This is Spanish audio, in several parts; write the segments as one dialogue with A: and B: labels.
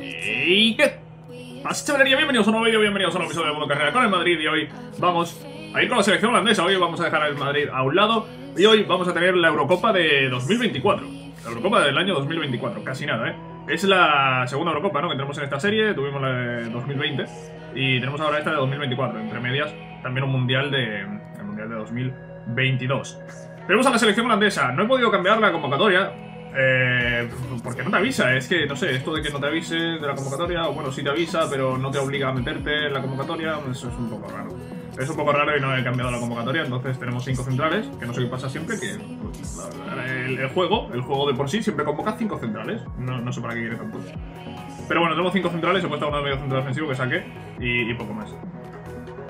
A: ¿Y qué pasa, chavalería? Bienvenidos a un nuevo vídeo, bienvenidos a un episodio de Mundo Carrera con el Madrid y hoy vamos a ir con la selección holandesa. Hoy vamos a dejar el Madrid a un lado y hoy vamos a tener la Eurocopa de 2024. La Eurocopa del año 2024, casi nada, ¿eh? Es la segunda Eurocopa, ¿no? Que tenemos en esta serie, tuvimos la de 2020 y tenemos ahora esta de 2024. Entre medias, también un Mundial de, el mundial de 2022. Tenemos a la selección holandesa. No he podido cambiar la convocatoria eh, porque no te avisa, es que no sé, esto de que no te avise de la convocatoria, o bueno, sí te avisa, pero no te obliga a meterte en la convocatoria, eso es un poco raro. Es un poco raro y no he cambiado la convocatoria, entonces tenemos cinco centrales, que no sé qué pasa siempre, que el, juego, el juego de por sí siempre convoca cinco centrales, no, no sé para qué quiere tanto. Pero bueno, tenemos cinco centrales, he puesto uno de medio central defensivo que saqué y, poco más.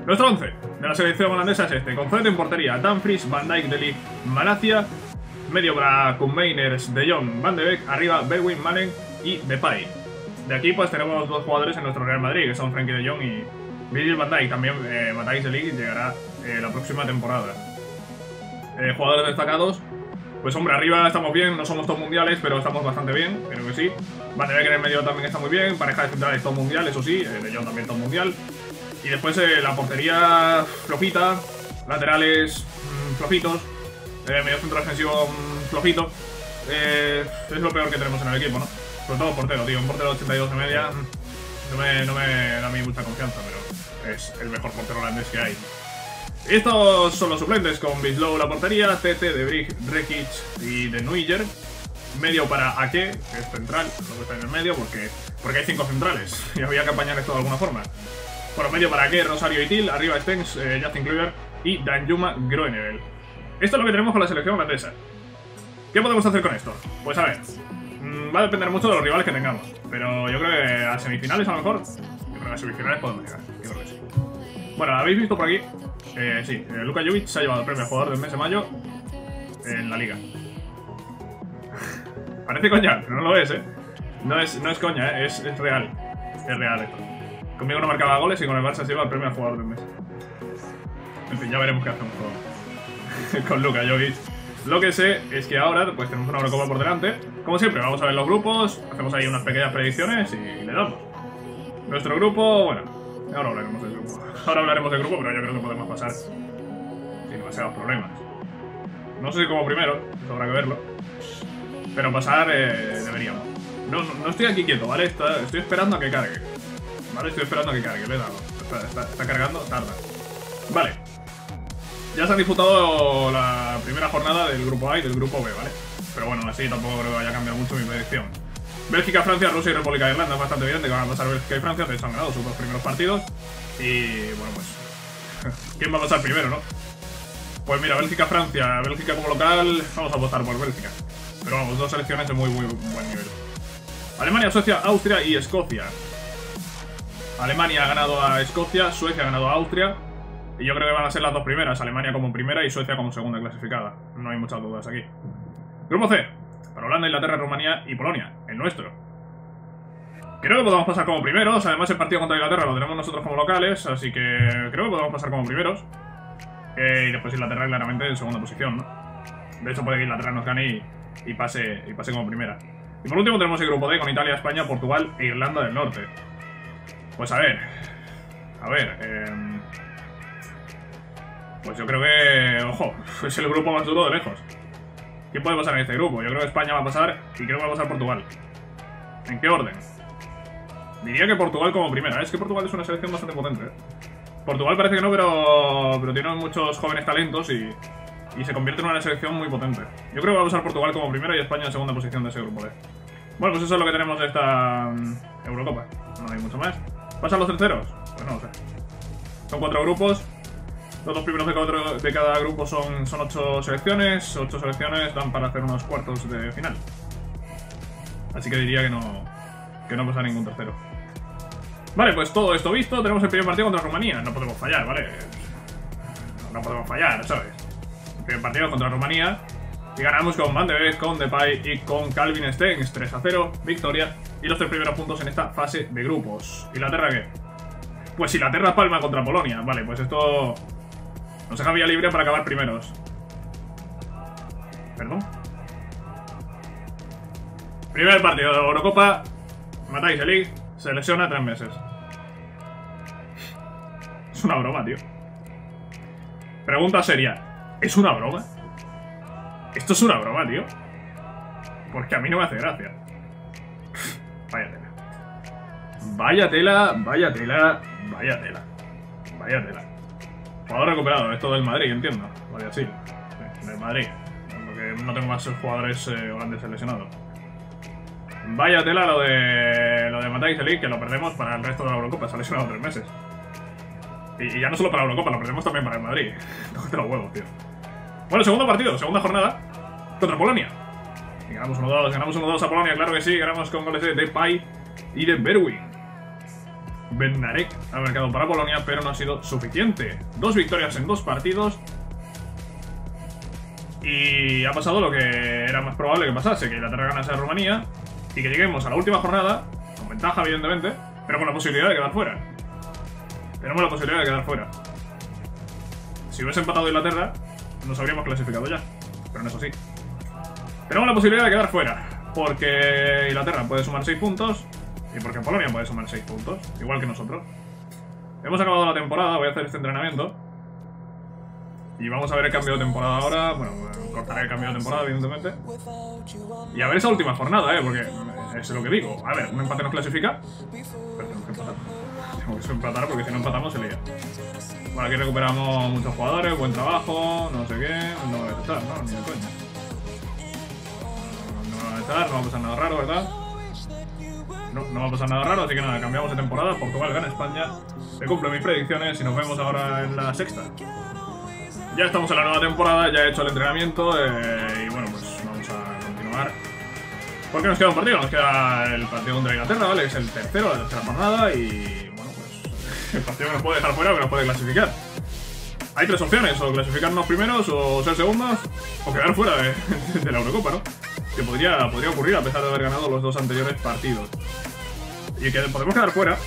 A: Nuestro 11 de la selección holandesa es este, con en portería, Dumfries, Van Dijk, Deli, Malacia, medio para Koemaners, De Jong, Van de Beek, arriba Berwin, Manen y Depay. De aquí pues tenemos dos jugadores en nuestro Real Madrid, que son Frankie De Jong y Virgil van Dijk. También eh, Matthijs de Ligt llegará eh, la próxima temporada. Eh, jugadores destacados, pues hombre, arriba estamos bien, no somos todos mundiales, pero estamos bastante bien, creo que sí. Van de Beek en el medio también está muy bien, pareja de centrales todo mundial, eso sí, De Jong también todo mundial. Y después la portería flojita, laterales mmm, flojitos, eh, medio centro defensivo mmm, flojito. Eh, es lo peor que tenemos en el equipo, ¿no? Sobre todo portero, tío. Un portero de 82 de media no me, no me da a mí mucha confianza, pero es el mejor portero holandés que hay. Estos son los suplentes con Bislow la portería, Tete, De Brig, Rekic y De Nuiger. Medio para Ake, que es central, lo que está en el medio, porque, porque hay cinco centrales y había que apañar esto de alguna forma. Bueno, medio para Ake, Rosario y Til, arriba Stens, eh, Justin Kluivert y Danjuma Groenewald. Esto es lo que tenemos con la selección holandesa. ¿Qué podemos hacer con esto? Pues a ver, mmm, va a depender mucho de los rivales que tengamos, pero yo creo que a semifinales a lo mejor, a semifinales podemos llegar. Bueno, ¿habéis visto por aquí? Eh, sí, eh, Luka Jovic se ha llevado el premio a jugador del mes de mayo en la liga. Parece coña, pero no lo es, ¿eh? No es, no es coña, ¿eh? es, es real. Es real esto. Conmigo no marcaba goles y con el Barça se lleva el premio a jugador del mes. En fin, ya veremos qué hacemos con, con Luka Jovic. Lo que sé es que ahora pues tenemos una Eurocopa por delante. Como siempre, vamos a ver los grupos, hacemos ahí unas pequeñas predicciones y le damos. Nuestro grupo, bueno, ahora hablaremos del grupo. Ahora hablaremos del grupo, pero yo creo que podemos pasar sin demasiados problemas. No sé si como primero, eso habrá que verlo. Pero pasar eh, deberíamos. No, no, estoy aquí quieto, ¿vale? Está, estoy esperando a que cargue. Vale, estoy esperando a que cargue, le he está cargando, tarda. Vale. Ya se ha disputado la primera jornada del grupo A y del grupo B, ¿vale? Pero bueno, así tampoco creo que vaya a cambiar mucho mi predicción. Bélgica, Francia, Rusia y República de Irlanda es bastante evidente que van a pasar Bélgica y Francia, de hecho han ganado sus dos primeros partidos. Y bueno, pues. ¿Quién va a pasar primero, no? Pues mira, Bélgica, Francia, Bélgica como local, vamos a votar por Bélgica. Pero vamos, dos selecciones de muy, muy buen nivel. Alemania, Suecia, Austria y Escocia. Alemania ha ganado a Escocia, Suecia ha ganado a Austria. Y yo creo que van a ser las dos primeras, Alemania como primera y Suecia como segunda clasificada. No hay muchas dudas aquí. Grupo C. Para Holanda, Inglaterra, Rumanía y Polonia, el nuestro. Creo que podemos pasar como primeros, además el partido contra Inglaterra lo tenemos nosotros como locales, así que creo que podemos pasar como primeros. Eh, y después Inglaterra claramente en segunda posición, ¿no? De hecho puede que Inglaterra nos gane y, y, pase, y pase como primera. Y por último tenemos el grupo D con Italia, España, Portugal e Irlanda del Norte. Pues a ver. A ver. Eh, pues yo creo que... Ojo, es el grupo más duro de lejos. ¿Qué puede pasar en este grupo? Yo creo que España va a pasar y creo que va a pasar Portugal. ¿En qué orden? Diría que Portugal como primera. Es que Portugal es una selección bastante potente. ¿eh? Portugal parece que no, pero, pero tiene muchos jóvenes talentos y, y se convierte en una selección muy potente. Yo creo que va a pasar Portugal como primera y España en segunda posición de ese grupo D. Bueno, pues eso es lo que tenemos de esta um, Eurocopa. No hay mucho más. ¿Pasan los terceros? Pues no lo sé. Son cuatro grupos. Los dos primeros de, cuatro, de cada grupo son, son ocho selecciones. Ocho selecciones dan para hacer unos cuartos de final. Así que diría que no, que no pasa ningún tercero. Vale, pues todo esto visto, tenemos el primer partido contra Rumanía. No podemos fallar, ¿vale? No podemos fallar, ¿sabes? El primer partido contra Rumanía. Y ganamos con Van de Beek, con Depay y con Calvin Stengs. 3 a 0, victoria. Y los tres primeros puntos en esta fase de grupos. ¿Inglaterra qué? Pues Inglaterra palma contra Polonia. Vale, pues esto nos deja vía libre para acabar primeros. ¿Perdón? Primer partido de Eurocopa. Matáis Elite, se lesiona tres meses. Es una broma, tío. Pregunta seria. ¿Es una broma? Esto es una broma, tío. Porque a mí no me hace gracia. Vaya tela. Vaya tela, vaya tela, vaya tela. Vaya tela. Jugador recuperado, esto del Madrid, entiendo. Vaya, sí. sí del Madrid. Porque no tengo más jugadores eh, holandeses lesionados. Vaya tela lo de lo de Matáis Elite, que lo perdemos para el resto de la Eurocopa. Se ha lesionado tres meses. Y, y ya no solo para la Eurocopa, lo perdemos también para el Madrid. Tócate los huevos, tío. Bueno, segundo partido, segunda jornada contra Polonia. Y ganamos 1-2, ganamos 1-2 a Polonia, claro que sí. Ganamos con goles de Depay y de Berwin. Bernarek ha marcado para Polonia, pero no ha sido suficiente. Dos victorias en dos partidos. Y ha pasado lo que era más probable que pasase, que Inglaterra ganase a Rumanía y que lleguemos a la última jornada, con ventaja evidentemente, pero con la posibilidad de quedar fuera. Tenemos la posibilidad de quedar fuera. Si hubiese empatado Inglaterra, nos habríamos clasificado ya, pero no es así. Tenemos la posibilidad de quedar fuera, porque Inglaterra puede sumar 6 puntos y porque Polonia puede sumar 6 puntos, igual que nosotros. Hemos acabado la temporada, voy a hacer este entrenamiento. Y vamos a ver el cambio de temporada ahora. Bueno, cortaré el cambio de temporada, evidentemente. Y a ver esa última jornada, ¿eh? Porque es lo que digo. A ver, un empate nos clasifica. Pero tenemos que empatar. Tenemos que empatar porque si no empatamos se lía. Bueno, aquí recuperamos muchos jugadores, buen trabajo, no sé qué. No va a estar, ¿no? Ni de coña. No va a estar, no va a pasar nada raro, ¿verdad? No, no va a pasar nada raro, así que nada, cambiamos de temporada. Portugal gana España. Se cumplen mis predicciones y nos vemos ahora en la sexta. Ya estamos en la nueva temporada, ya he hecho el entrenamiento eh, y bueno, pues vamos a continuar. Porque nos queda un partido, nos queda el partido contra Inglaterra, ¿vale? Es el tercero, la tercera jornada y bueno, pues el partido que nos puede dejar fuera o nos puede clasificar. Hay tres opciones, o clasificarnos primeros, o ser segundos, o quedar fuera de la Eurocopa, ¿no? Que podría, podría ocurrir a pesar de haber ganado los dos anteriores partidos. Y que podemos quedar fuera,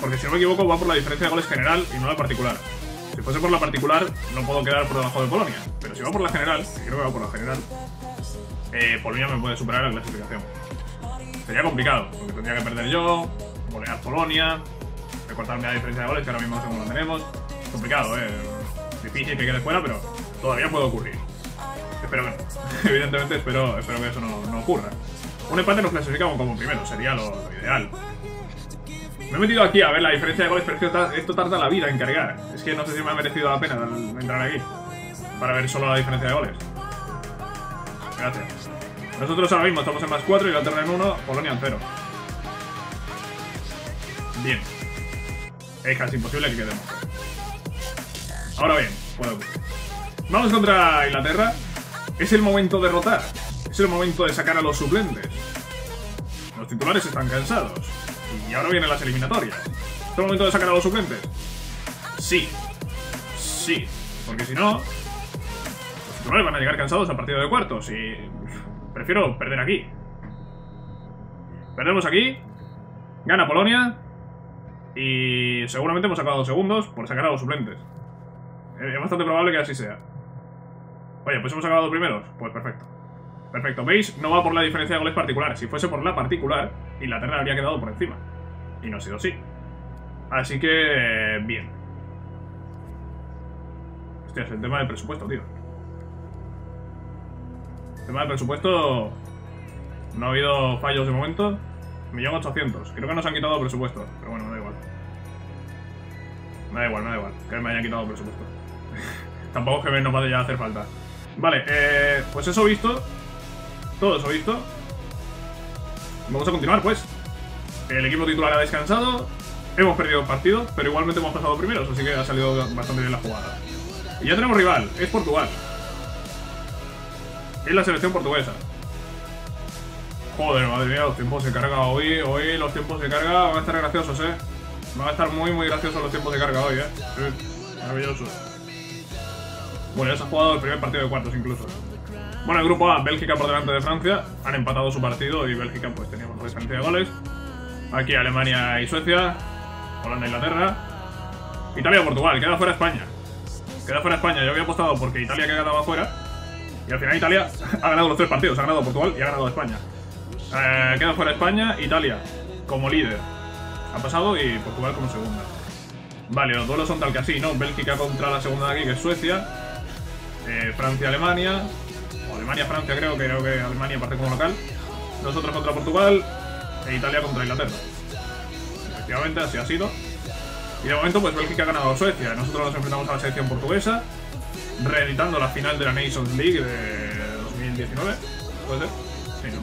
A: porque si no me equivoco va por la diferencia de goles general y no la particular. Si fuese por la particular, no puedo quedar por debajo de Polonia. Pero si va por la general, que creo que va por la general, eh, Polonia me puede superar la clasificación. Sería complicado, porque tendría que perder yo, golear Polonia, recortarme la diferencia de goles, que ahora mismo no sé cómo la tenemos. Complicado, eh. Difícil que quede fuera, pero todavía puede ocurrir. Espero que no. Evidentemente espero, espero que eso no, no, ocurra. Un empate nos clasificamos como primero, sería lo, ideal. Me he metido aquí a ver la diferencia de goles, pero esto tarda la vida en cargar. Es que no sé si me ha merecido la pena entrar aquí. Para ver solo la diferencia de goles. Gracias. Nosotros ahora mismo estamos en más 4, Inglaterra en 1, Polonia en 0. Bien. Es casi imposible que quedemos. Ahora bien, puedo Vamos contra Inglaterra. Es el momento de rotar. Es el momento de sacar a los suplentes. Los titulares están cansados. Y ahora vienen las eliminatorias. ¿Es el momento de sacar a los suplentes? Sí. Sí. Porque si no, los titulares van a llegar cansados al partido de cuartos y prefiero perder aquí. Perdemos aquí. Gana Polonia. Y seguramente hemos sacado segundos por sacar a los suplentes. Es bastante probable que así sea. Oye, pues hemos acabado primeros. Pues perfecto. Perfecto, ¿veis? No va por la diferencia de goles particular. Si fuese por la particular, Inglaterra habría quedado por encima. Y no ha sido así. Así que... bien. Hostia, es el tema del presupuesto, tío. El tema del presupuesto... No ha habido fallos de momento. Millón ochocientos. Creo que nos han quitado presupuesto. Pero bueno, da igual. Me da igual, me da igual. Que me hayan quitado presupuesto. Tampoco es que nos vaya a hacer falta. Vale, eh, pues eso visto. Todo eso visto. Vamos a continuar, pues. El equipo titular ha descansado. Hemos perdido el partido, pero igualmente hemos pasado primeros, así que ha salido bastante bien la jugada. Y ya tenemos rival, es Portugal. Es la selección portuguesa. Joder, madre mía, los tiempos se carga hoy. Hoy los tiempos de carga van a estar graciosos, eh. Van a estar muy, muy graciosos los tiempos de carga hoy, eh. Sí, maravilloso. Bueno, ya se ha jugado el primer partido de cuartos incluso. Bueno, el grupo A, Bélgica por delante de Francia. Han empatado su partido y Bélgica pues tenía mejor diferencia de goles. Aquí Alemania y Suecia. Holanda e Inglaterra. Italia Portugal. Queda fuera España. Queda fuera España. Yo había apostado porque Italia quedaba fuera. Y al final Italia ha ganado los tres partidos. Ha ganado Portugal y ha ganado España. Eh, queda fuera España, Italia. como líder. Ha pasado y Portugal como segunda. Vale, los duelos son tal que así, ¿no? Bélgica contra la segunda de aquí, que es Suecia. Eh, Francia-Alemania. O Alemania-Francia, creo, que creo que Alemania parte como local. Nosotros contra Portugal. E Italia contra Inglaterra. Efectivamente, así ha sido. Y de momento, pues Bélgica ha ganado a Suecia. Nosotros nos enfrentamos a la selección portuguesa. Reeditando la final de la Nations League de 2019. ¿Puede ser? Sí, ¿no?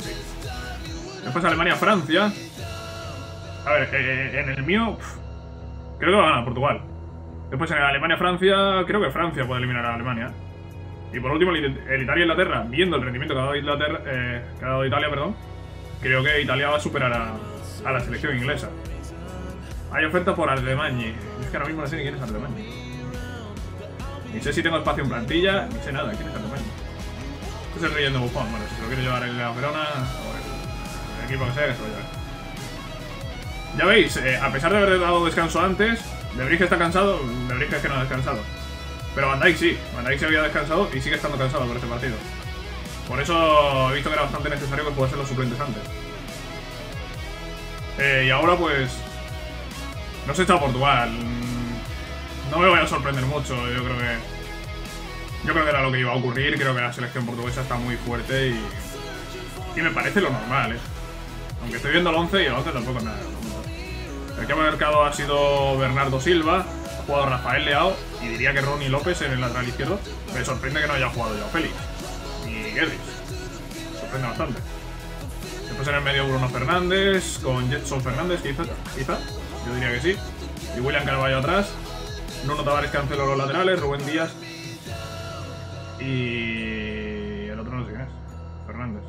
A: Sí. Después Alemania-Francia. A ver, eh, en el mío. creo que va a ganar Portugal. Después en Alemania-Francia. Creo que Francia puede eliminar a Alemania. Y por último, el, Italia-Inglaterra. Viendo el rendimiento que ha dado, Inglaterra, eh, que ha dado Italia, perdón. Creo que Italia va a superar a, la selección inglesa. Hay oferta por Ardemagne. Es que ahora mismo no sé ni quién es Ardemagne. Ni sé si tengo espacio en plantilla, ni sé nada. ¿Quién es Ardemagne? Es el rey de Buffon. Bueno, si lo quiere llevar el Verona o el, el equipo que sea, que se lo lleve. Ya veis, eh, a pesar de haber dado descanso antes, De Vrij está cansado, De Vrij es que no ha descansado. Pero Van sí, Van se había descansado y sigue estando cansado por este partido. Por eso he visto que era bastante necesario que ser los suplentes antes. Eh, y ahora pues... No echa a Portugal. No me voy a sorprender mucho, yo creo que... Yo creo que era lo que iba a ocurrir, creo que la selección portuguesa está muy fuerte y... Y me parece lo normal, ¿eh? Aunque estoy viendo el 11 y el 11 tampoco es nada. El que ha marcado ha sido Bernardo Silva, ha jugado Rafael Leao y diría que Ronnie López en el lateral izquierdo. Me sorprende que no haya jugado yo Félix ni Guedes. Sorprende bastante. Después en el medio Bruno Fernández, con Jetson Fernández quizá, quizá, yo diría que sí. Y William Carvalho atrás. Nuno Tavares Cancelo los laterales, Rubén Díaz. Y el otro no sé quién es. Fernández.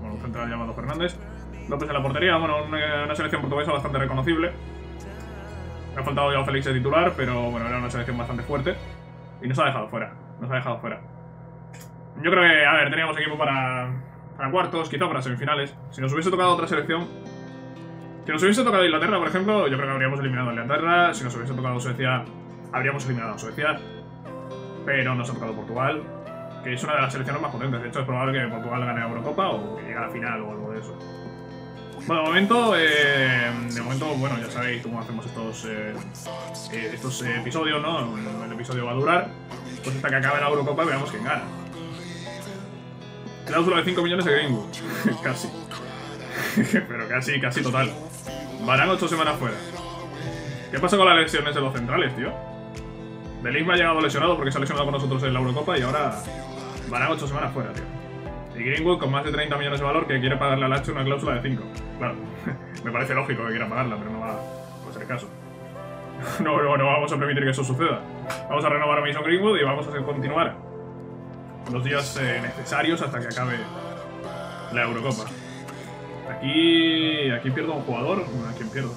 A: Bueno, un central llamado Fernández. López en la portería, bueno, una, selección portuguesa bastante reconocible. Ha faltado ya Félix de titular, pero bueno, era una selección bastante fuerte. Y nos ha dejado fuera. Nos ha dejado fuera. Yo creo que, a ver, teníamos equipo para, para cuartos, quizá para semifinales. Si nos hubiese tocado otra selección. Si nos hubiese tocado Inglaterra, por ejemplo, yo creo que habríamos eliminado a Inglaterra. Si nos hubiese tocado Suecia, habríamos eliminado a Suecia. Pero nos ha tocado Portugal, que es una de las selecciones más potentes. De hecho, es probable que Portugal gane la Eurocopa o que llegue a la final o algo de eso. Bueno, de momento, eh, de momento, bueno, ya sabéis cómo hacemos estos, eh, eh, estos episodios, ¿no? El episodio va a durar, pues hasta que acabe la Eurocopa y veamos quién gana. Cláusula de 5 millones de Greenwood. casi. Pero casi, casi total. Varán 8 semanas fuera. ¿Qué pasa con las lesiones de los centrales, tío? Ligt me ha llegado lesionado porque se ha lesionado con nosotros en la Eurocopa y ahora Varán 8 semanas fuera, tío. Y Greenwood con más de 30 millones de valor que quiere pagarle al H una cláusula de 5. Claro, me parece lógico que quiera pagarla, pero no va a ser caso. No, no, no vamos a permitir que eso suceda. Vamos a renovar a Mason Greenwood y vamos a continuar los días eh, necesarios hasta que acabe la Eurocopa. Aquí, aquí pierdo un jugador. ¿A quién pierdo?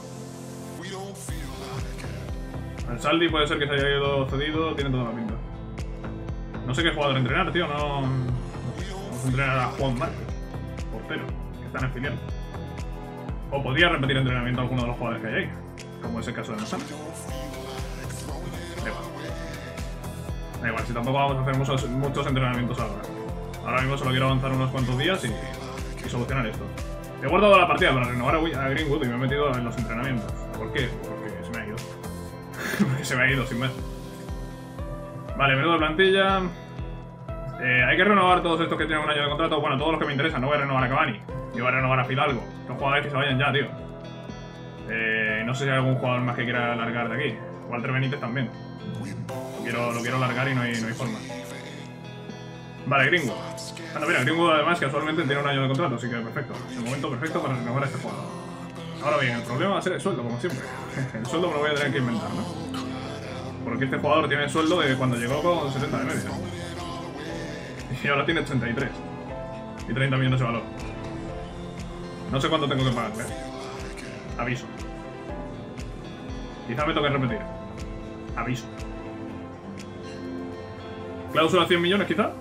A: El Saldi puede ser que se haya ido cedido, tiene toda la pinta. No sé qué jugador entrenar, tío, no... Vamos a entrenar a Juan Márquez, portero, que está en el filial. O podría repetir entrenamiento a alguno de los jugadores que hay ahí, como es el caso de Nosam. Da igual. Da igual, si tampoco vamos a hacer muchos, entrenamientos ahora. Ahora mismo solo quiero avanzar unos cuantos días y, solucionar esto. He guardado la partida para renovar a Greenwood y me he metido en los entrenamientos. ¿Por qué? Porque se me ha ido. Se me ha ido sin más. Vale, menudo plantilla. Eh, hay que renovar todos estos que tienen un año de contrato. Bueno, todos los que me interesan. No voy a renovar a Cavani. Ni voy a renovar a Fidalgo. Los jugadores que se vayan ya, tío. Eh, no sé si hay algún jugador más que quiera largar de aquí. Walter Benítez también. Lo quiero, lo quiero largar y no hay, no hay forma. Vale, Greenwood. Anda, mira, Greenwood además casualmente tiene un año de contrato, así que perfecto. El momento perfecto para renovar este jugador. Ahora bien, el problema va a ser el sueldo, como siempre. El sueldo me lo voy a tener que inventar, ¿no? Porque este jugador tiene el sueldo de cuando llegó con 70 de media. Y ahora tiene 83. Y 30 millones de valor. No sé cuánto tengo que pagarle. Aviso. Quizá me toque repetir. Aviso. ¿Cláusula 100 millones, quizá?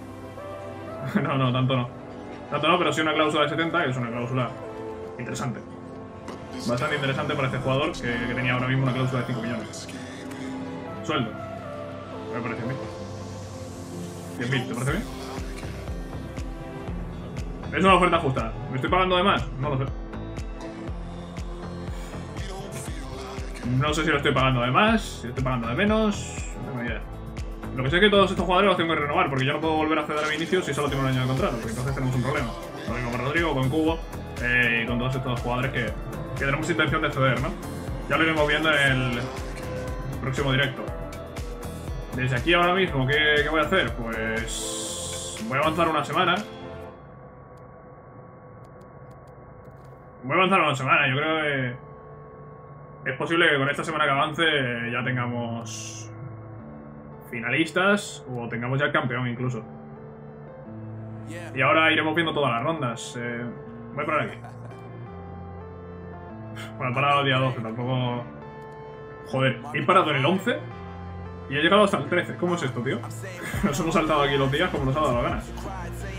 A: no, no, tanto no. Tanto no, pero sí una cláusula de 70, que es una cláusula interesante. Bastante interesante para este jugador que, que tenía ahora mismo una cláusula de 5 millones. Sueldo. Me parece bien. 10.000, ¿te parece bien? Es una oferta justa. ¿Me estoy pagando de más? No lo sé. No sé si lo estoy pagando de más, si lo estoy pagando de menos. No tengo idea. Lo que sé es que todos estos jugadores los tengo que renovar, porque yo no puedo volver a ceder a mi inicio si solo tengo un año de contrato, porque entonces tenemos un problema. Lo mismo con Rodrigo, con Cubo eh, y con todos estos jugadores que, tenemos intención de ceder, ¿no? Ya lo iremos viendo en el próximo directo. Desde aquí ahora mismo, qué voy a hacer? Pues voy a avanzar una semana Voy a avanzar una semana, yo creo que... Es posible que con esta semana que avance ya tengamos finalistas o tengamos ya el campeón incluso. Y ahora iremos viendo todas las rondas. Eh, voy por aquí. Bueno, he parado el día 12, tampoco... Joder, he parado en el 11 y he llegado hasta el 13. ¿Cómo es esto, tío? Nos hemos saltado aquí los días como nos ha dado la gana.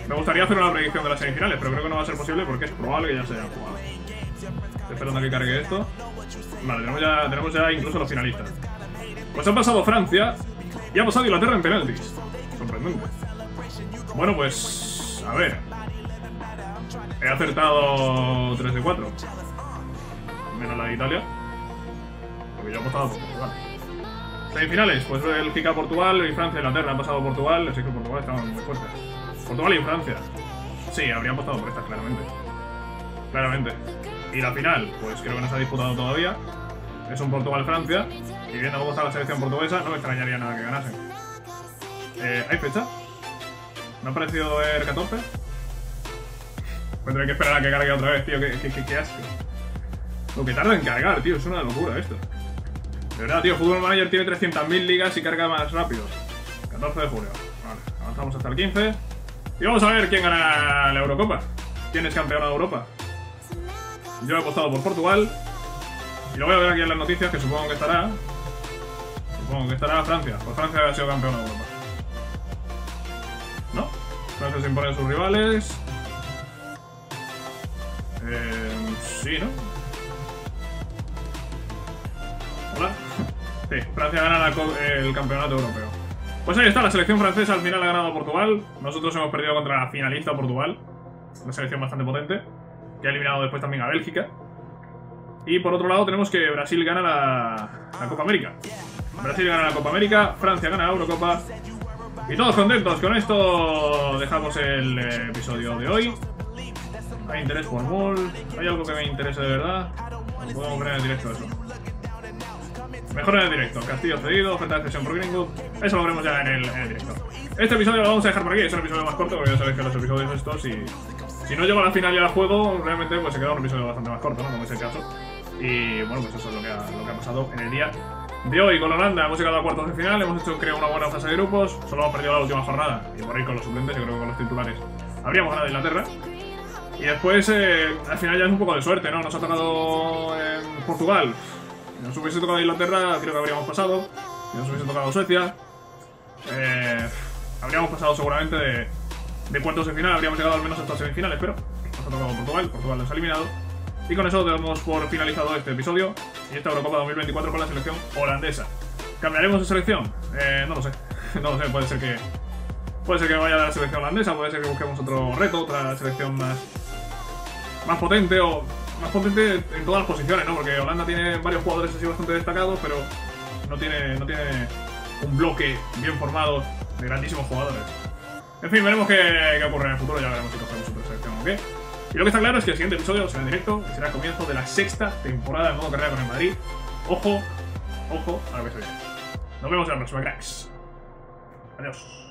A: Me gustaría hacer una predicción de las semifinales, pero creo que no va a ser posible porque es probable que ya se haya jugado. Esperando a que cargue esto. Vale, tenemos ya, incluso los finalistas. Pues ha pasado Francia y ha pasado Inglaterra en penaltis. Sorprendente. Bueno, pues... A ver. He acertado 3 de 4. Menos la de Italia. Porque yo he apostado por Portugal. Semifinales, pues Bélgica, Portugal y Francia, Inglaterra. Han pasado Portugal, así que Portugal estaban muy fuertes. Portugal y Francia. Sí, habrían apostado por estas, claramente. Claramente. Y la final, pues creo que no se ha disputado todavía. Es un Portugal-Francia. Y viendo cómo está la selección portuguesa, no me extrañaría nada que ganasen. Eh, ¿Hay fecha? ¿Me ha parecido ver 14? Tendré que esperar a que cargue otra vez, tío. Qué, qué, qué, asco. Lo que tarda en cargar, tío. Es una locura esto. De verdad, tío. Football Manager tiene 300.000 ligas y carga más rápido. 14 de julio. Vale, avanzamos hasta el 15. Y vamos a ver quién gana la Eurocopa. ¿Quién es campeón de Europa? Yo he apostado por Portugal. Y lo voy a ver aquí en las noticias, que supongo que estará. Supongo que estará Francia. Pues Francia ha sido campeón de Europa. ¿No? Francia se impone a sus rivales. Eh, sí, ¿no? Hola. Sí, Francia gana el campeonato europeo. Pues ahí está, la selección francesa al final ha ganado a Portugal. Nosotros hemos perdido contra la finalista Portugal. Una selección bastante potente. Que ha eliminado después también a Bélgica. Y por otro lado tenemos que Brasil gana la, Copa América. Brasil gana la Copa América, Francia gana la Eurocopa. Y todos contentos. Con esto dejamos el episodio de hoy. Hay interés por Mul. ¿Hay algo que me interese de verdad? Lo podemos ver en el directo eso. Mejor en el directo. Castillo cedido, oferta de cesión por Greenwood. Eso lo veremos ya en el, en el directo. Este episodio lo vamos a dejar por aquí. Es un episodio más corto porque ya sabéis que los episodios estos, si, si no llego a la final y al juego, realmente pues se queda un episodio bastante más corto, ¿no? Como es el caso. Y bueno, pues eso es lo que ha, lo que ha pasado en el día de hoy con Holanda. Hemos llegado a cuartos de final, hemos hecho creo una buena fase de grupos. Solo hemos perdido la última jornada. Y por ahí con los suplentes, yo creo que con los titulares habríamos ganado Inglaterra. Y después, eh, al final ya es un poco de suerte, ¿no? Nos ha tocado Portugal. Si nos hubiese tocado Inglaterra, creo que habríamos pasado. Si nos hubiese tocado Suecia, eh, habríamos pasado seguramente de, de cuartos de final. Habríamos llegado al menos hasta semifinales, pero nos ha tocado Portugal. Portugal nos ha eliminado. Y con eso damos por finalizado este episodio y esta Eurocopa 2024 con la selección holandesa. ¿Cambiaremos de selección? Eh, no lo sé. No lo sé, puede ser que. Puede ser que vaya a la selección holandesa, puede ser que busquemos otro reto, otra selección más. más potente o. más potente en todas las posiciones, ¿no? Porque Holanda tiene varios jugadores así bastante destacados, pero no tiene. no tiene un bloque bien formado de grandísimos jugadores. En fin, veremos qué, qué ocurre en el futuro, ya veremos si cogemos otra selección o qué. Y lo que está claro es que el siguiente episodio será en directo y será el comienzo de la sexta temporada de modo carrera con el Madrid. Ojo, ojo a lo que se viene. Nos vemos en la próxima, cracks. Adiós.